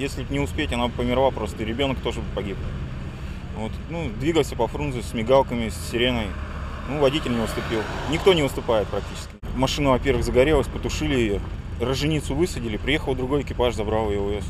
Если бы не успеть, она бы померла просто, и ребенок тоже бы погиб. Вот. Ну, двигался по Фрунзе с мигалками, с сиреной. Ну, водитель не уступил. Никто не уступает практически. Машина, во-первых, загорелась, потушили ее. Роженицу высадили, приехал другой экипаж, забрал ее, увез.